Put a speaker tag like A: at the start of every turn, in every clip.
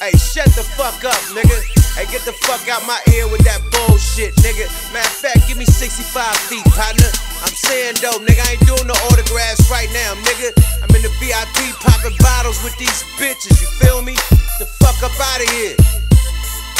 A: Hey, shut the fuck up, nigga. Hey, get the fuck out my ear with that bullshit, nigga. Matter of fact, give me 65 feet, partner. I'm saying though, nigga, I ain't doing no autographs right now, nigga. I'm in the VIP popping bottles with these bitches, you feel me? The fuck up out of here.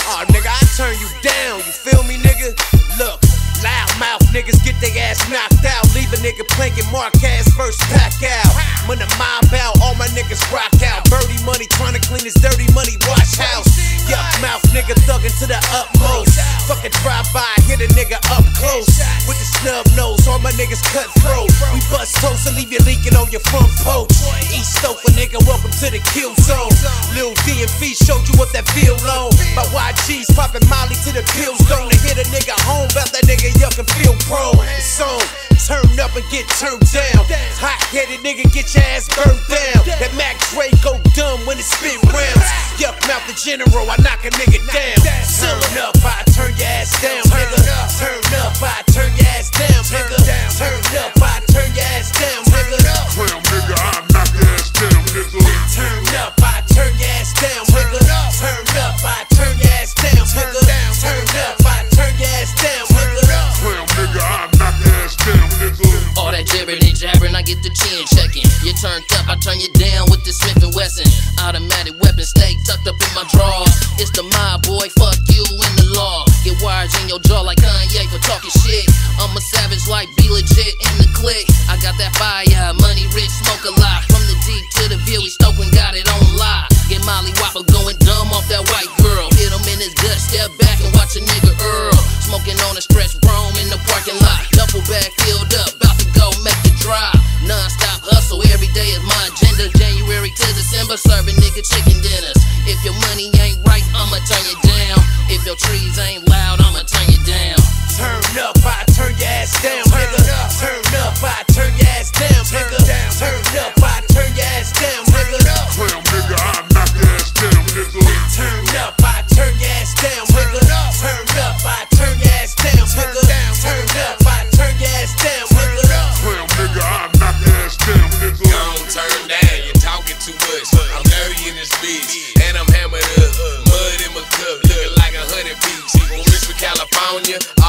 A: Oh, nigga, I turn you down, you feel me, nigga? Look. Loud mouth niggas get their ass knocked out. Leave a nigga planking Marquez first pack out. When the mob out, my niggas rock out. Birdie money trying to clean his dirty money wash house. Yuck mouth nigga thuggin' to the utmost. Fucking drive by, hit a nigga up close. With the snub nose, all my niggas cut throat. We bust toast and leave you leaking on your front porch. East Stoker nigga, welcome to the kill zone. Lil DMV showed you what that feel on. My YG's popping Molly to the pills zone. To hit a nigga home, about that nigga you can feel pro. It's on. Turn up and get turned down. Hot headed nigga, get your ass burned down. That Mac Dre go dumb when it spit rounds. Yukmouth the general, I knock a nigga down. Turn up, I
B: get the chin checking. You turned up, I turn you down with the Smith and Wesson. Automatic weapon, stay tucked up in my drawers. It's the mob boy, fuck you in the law. Get wires in your jaw like Kanye for talking shit. I'm a savage like B-Legit in the click. I got that fire, money rich, smoke a lot. on you.